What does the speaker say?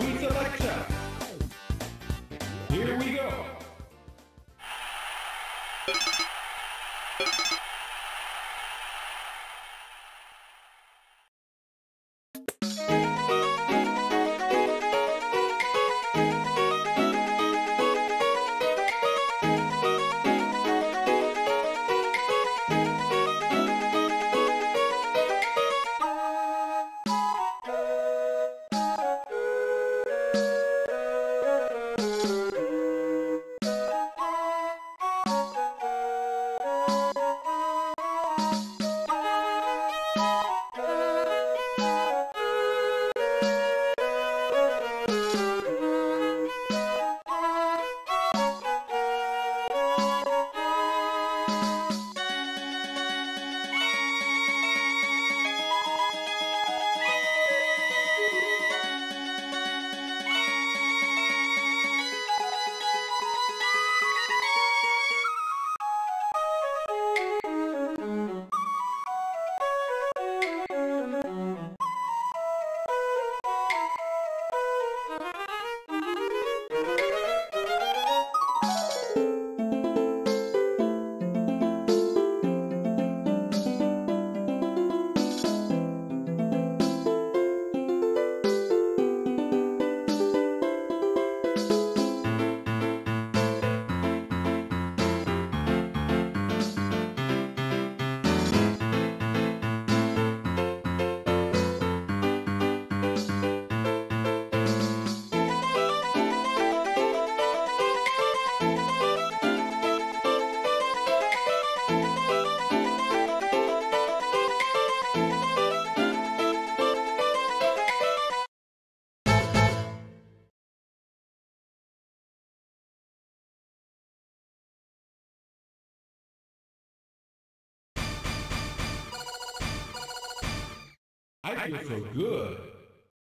We selection. Here we go. I feel good.